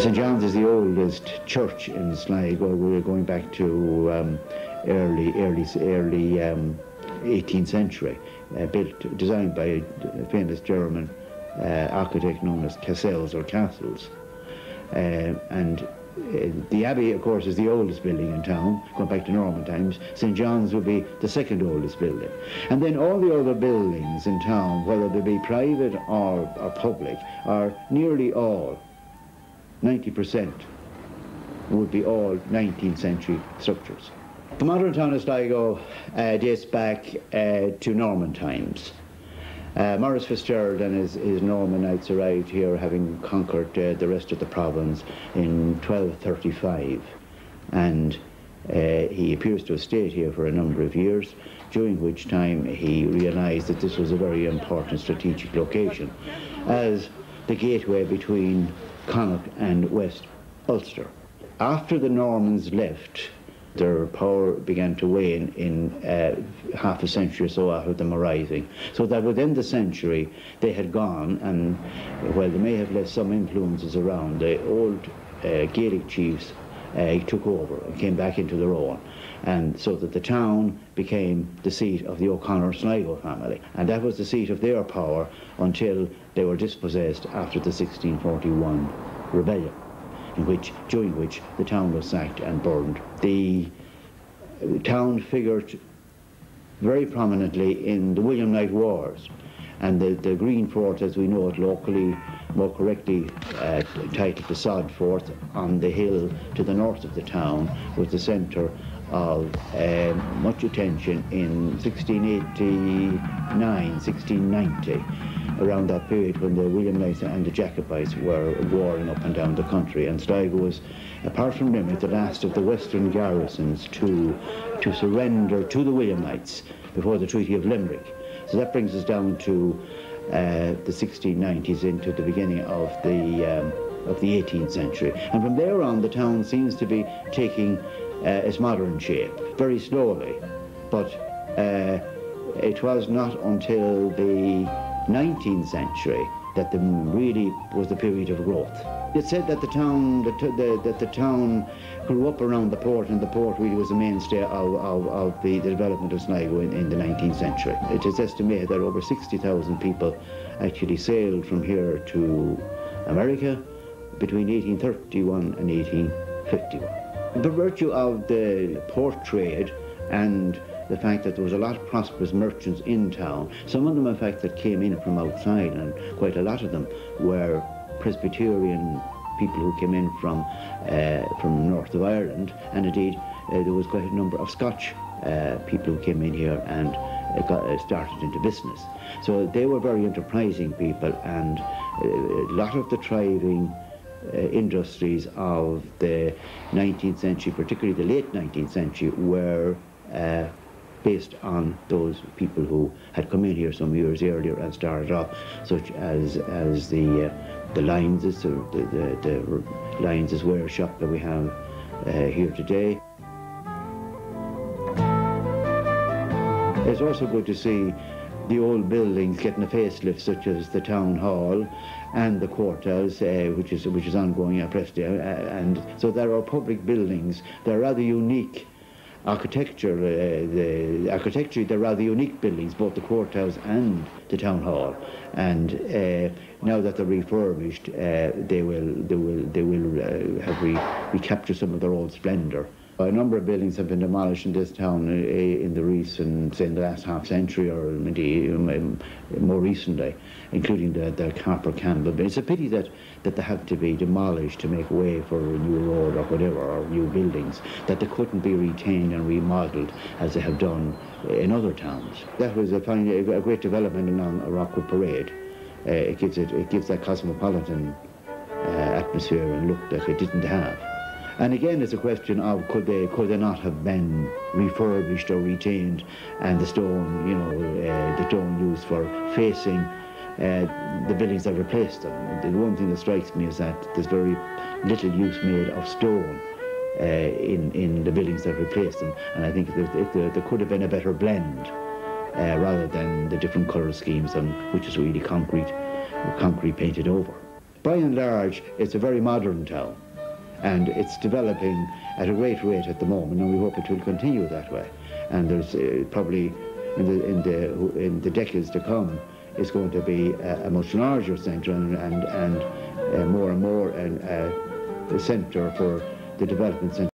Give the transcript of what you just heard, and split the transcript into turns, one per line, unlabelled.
St John's is the oldest church in Sligo. We're going back to um, early, early, early um, 18th century, uh, built, designed by a famous German uh, architect known as Cassels or Castles. Uh, and uh, the Abbey, of course, is the oldest building in town, going back to Norman times. St. John's would be the second oldest building. And then all the other buildings in town, whether they be private or, or public, are nearly all, 90%, would be all 19th century structures. The modern town of Sligo uh, dates back uh, to Norman times. Uh, Maurice Fitzgerald and his, his Norman knights arrived here having conquered uh, the rest of the province in 1235 and uh, he appears to have stayed here for a number of years during which time he realised that this was a very important strategic location as the gateway between Connacht and West Ulster. After the Normans left their power began to wane in uh, half a century or so after them arriving. So that within the century they had gone, and while they may have left some influences around, the old uh, Gaelic chiefs uh, took over and came back into their own. And so that the town became the seat of the O'Connor Sligo family. And that was the seat of their power until they were dispossessed after the 1641 rebellion in which, during which the town was sacked and burned. The town figured very prominently in the Williamite Wars. And the, the Green Fort as we know it locally, more correctly uh, titled the Sod Fort on the hill to the north of the town was the centre of uh, much attention in 1689, 1690 around that period when the Williamites and the Jacobites were warring up and down the country. And Sligo was, apart from Limerick, the last of the western garrisons to, to surrender to the Williamites before the Treaty of Limerick. So that brings us down to uh, the 1690s into the beginning of the, um, of the 18th century. And from there on, the town seems to be taking uh, its modern shape, very slowly. But uh, it was not until the 19th century that the, really was the period of growth. It said that the town that the, that the town grew up around the port, and the port really was the mainstay of, of, of the, the, development of Sligo in, in, the 19th century. It is estimated that over 60,000 people actually sailed from here to America between 1831 and 1851. The virtue of the port trade and the fact that there was a lot of prosperous merchants in town. Some of them, in fact, that came in from outside, and quite a lot of them were Presbyterian people who came in from uh, from north of Ireland, and indeed uh, there was quite a number of Scotch uh, people who came in here and uh, got uh, started into business. So they were very enterprising people, and uh, a lot of the thriving industries of the 19th century, particularly the late 19th century, were based on those people who had come in here some years earlier and started off, such as as the uh, the Lyons, the, the, the Lyons' wear shop that we have uh, here today. It's also good to see the old buildings getting a facelift, such as the town hall and the courthouse, uh, which is which is ongoing at present. Uh, and so there are public buildings. They're rather unique architecture, uh, the architecture, they're rather unique buildings, both the courthouse and the town hall. And now that they're refurbished, they will they will they will have re recaptured some of their old splendour. A number of buildings have been demolished in this town uh, in the recent, say in the last half century or maybe um, more recently, including the, the Harper Campbell. But it's a pity that, that they have to be demolished to make way for a new road or whatever, or new buildings, that they couldn't be retained and remodelled as they have done in other towns. That was a, fine, a great development along Rockwood Parade. Uh, it, gives it, it gives that cosmopolitan uh, atmosphere and look that it didn't have. And again, it's a question of could they could they not have been refurbished or retained, and the stone, you know, uh, the stone used for facing uh, the buildings that replaced them. The one thing that strikes me is that there's very little use made of stone. Uh, in in the buildings that replaced them, and I think there, if there, there could have been a better blend uh, rather than the different colour schemes, and which is really concrete, concrete painted over. by and large, it's a very modern town and it's developing at a great rate at the moment and we hope it will continue that way. And there's uh, probably in the, in, the, in the decades to come it's going to be a, a much larger centre and, and, and uh, more and more an, uh, a centre for the development centre.